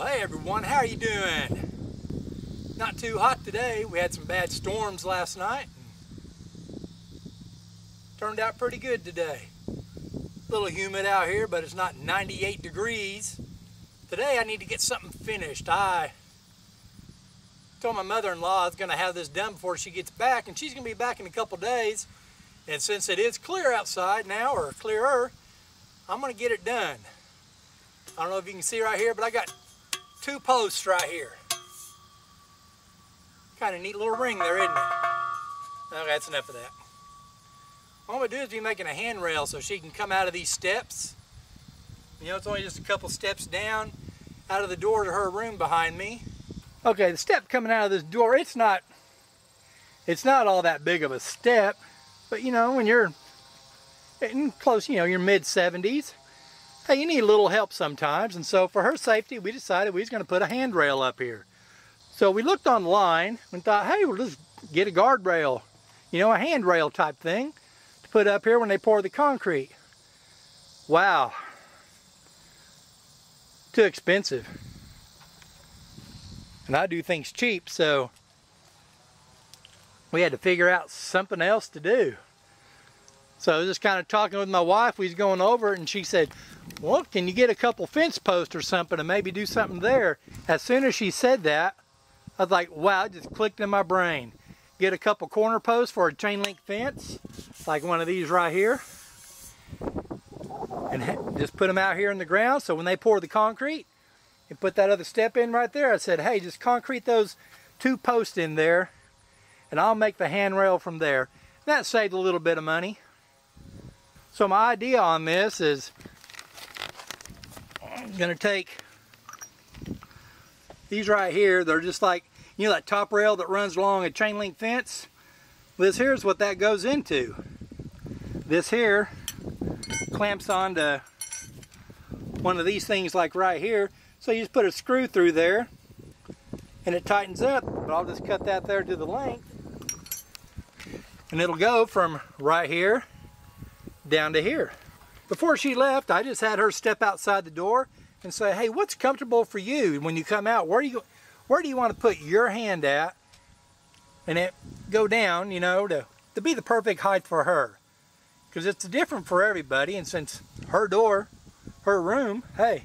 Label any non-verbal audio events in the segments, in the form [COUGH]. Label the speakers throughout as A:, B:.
A: Well, hey everyone, how are you doing? Not too hot today. We had some bad storms last night. Turned out pretty good today. A little humid out here, but it's not 98 degrees. Today I need to get something finished. I told my mother-in-law I was going to have this done before she gets back, and she's going to be back in a couple days. And since it is clear outside now, or clearer, I'm going to get it done. I don't know if you can see right here, but I got two posts right here. Kind of neat little ring there, isn't it? Okay, that's enough of that. All I'm gonna do is be making a handrail so she can come out of these steps. You know, it's only just a couple steps down out of the door to her room behind me. Okay, the step coming out of this door, it's not, it's not all that big of a step, but you know, when you're in close, you know, your mid 70s, hey, you need a little help sometimes. And so for her safety, we decided we was to put a handrail up here. So we looked online and thought, hey, we'll just get a guardrail, you know, a handrail type thing put up here when they pour the concrete. Wow. Too expensive. And I do things cheap, so we had to figure out something else to do. So I was just kind of talking with my wife. We was going over it, and she said, well, can you get a couple fence posts or something and maybe do something there? As soon as she said that, I was like, wow, it just clicked in my brain. Get a couple corner posts for a chain link fence, like one of these right here. And just put them out here in the ground so when they pour the concrete and put that other step in right there, I said, hey, just concrete those two posts in there and I'll make the handrail from there. That saved a little bit of money. So my idea on this is I'm gonna take these right here. They're just like, you know that top rail that runs along a chain link fence? This here's what that goes into. This here clamps onto one of these things like right here. So you just put a screw through there and it tightens up, but I'll just cut that there to the length. And it'll go from right here down to here. Before she left, I just had her step outside the door and say, hey, what's comfortable for you when you come out? Where are you, where do you want to put your hand at? And it go down, you know, to, to be the perfect height for her. Because it's different for everybody. And since her door, her room, hey,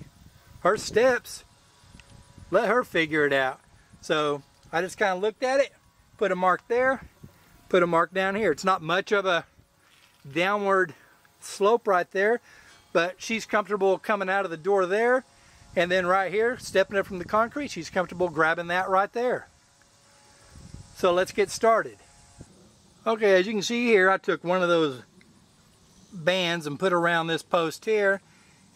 A: her steps, let her figure it out. So I just kind of looked at it, put a mark there, put a mark down here. It's not much of a downward slope right there, but she's comfortable coming out of the door there, and then right here, stepping up from the concrete, she's comfortable grabbing that right there. So let's get started. Okay, as you can see here, I took one of those bands and put around this post here,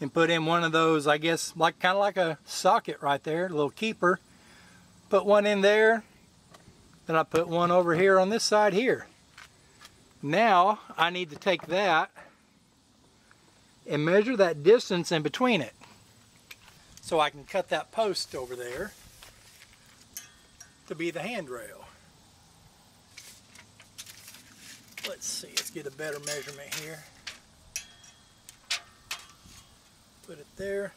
A: and put in one of those, I guess, like kind of like a socket right there, a little keeper. Put one in there, then I put one over here on this side here. Now, I need to take that and measure that distance in between it. So I can cut that post over there to be the handrail. Let's see, let's get a better measurement here. Put it there.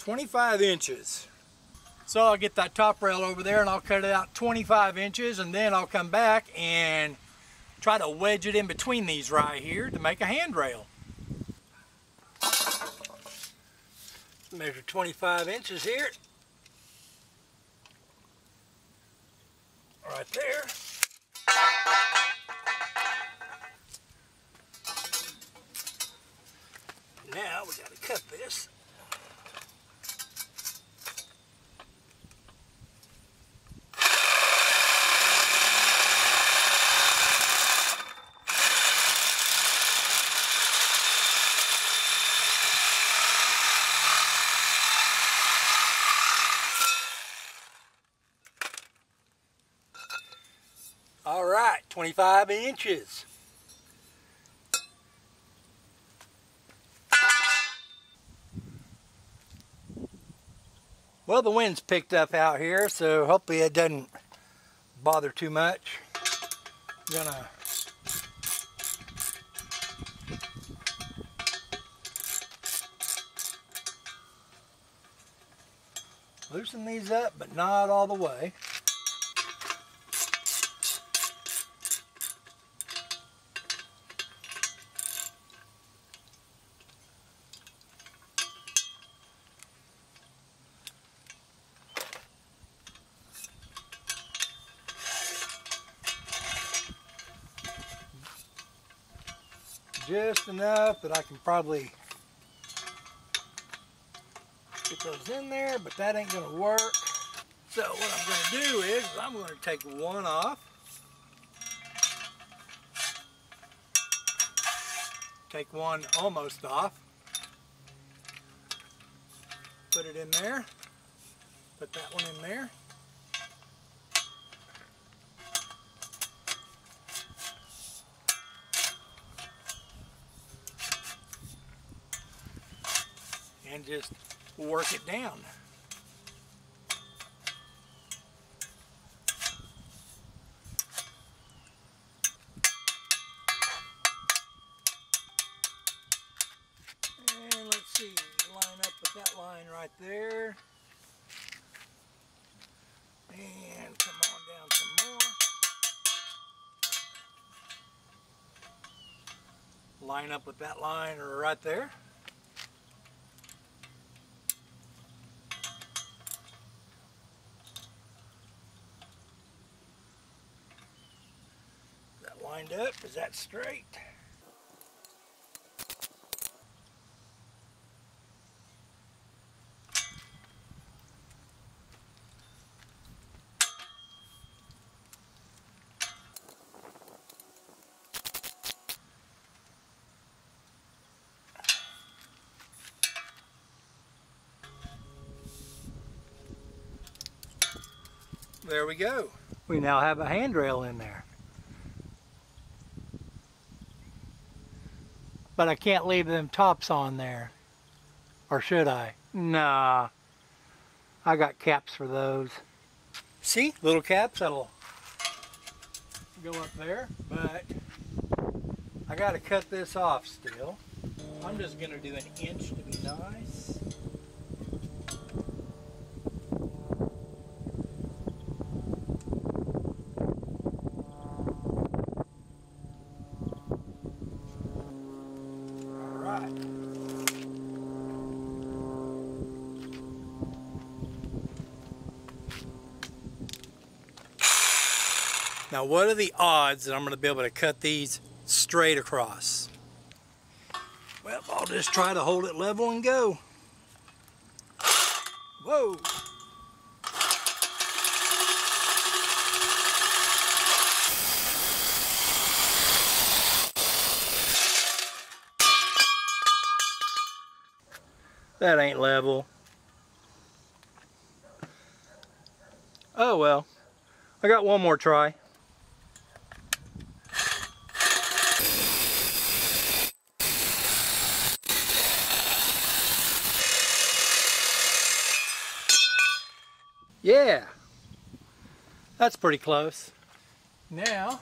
A: 25 inches. So I'll get that top rail over there and I'll cut it out 25 inches and then I'll come back and try to wedge it in between these right here to make a handrail. Measure 25 inches here. Right there. Now we got to cut this. All right, 25 inches. Well, the wind's picked up out here, so hopefully it doesn't bother too much. I'm gonna loosen these up, but not all the way. Just enough that I can probably get those in there, but that ain't gonna work. So what I'm gonna do is I'm gonna take one off. Take one almost off. Put it in there. Put that one in there. And just work it down. And let's see, line up with that line right there. And come on down some more. Line up with that line right there. Lined up. Is that straight? There we go. We now have a handrail in there. But I can't leave them tops on there. Or should I? Nah. I got caps for those. See? Little caps that'll go up there. But I got to cut this off still. I'm just going to do an inch to be nice. Now what are the odds that I'm going to be able to cut these straight across? Well, I'll just try to hold it level and go. Whoa! That ain't level. Oh well. I got one more try. Yeah, that's pretty close. Now,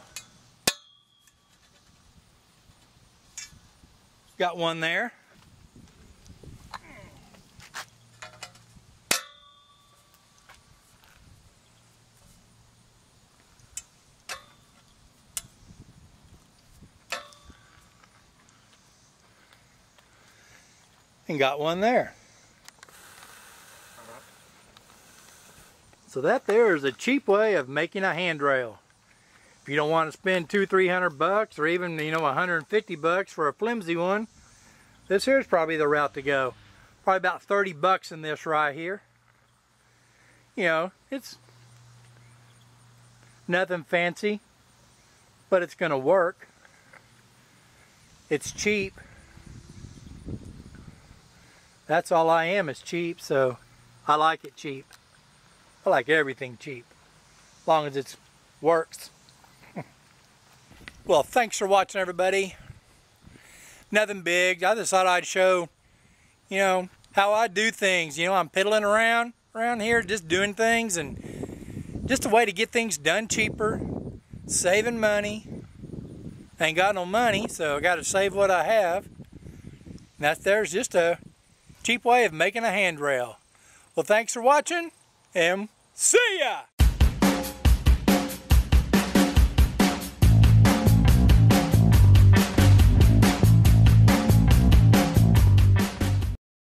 A: got one there. And got one there. So that there is a cheap way of making a handrail. If you don't want to spend two, three hundred bucks, or even you know 150 bucks for a flimsy one, this here is probably the route to go. Probably about 30 bucks in this right here. You know, it's nothing fancy, but it's going to work. It's cheap. That's all I am is cheap, so I like it cheap. I like everything cheap, as long as it works. [LAUGHS] Well, thanks for watching, everybody. Nothing big. I just thought I'd show, you know, how I do things. You know, I'm piddling around around here, just doing things, and just a way to get things done cheaper, saving money. Ain't got no money, so I got to save what I have. And that there's just a cheap way of making a handrail. Well, thanks for watching, and see ya!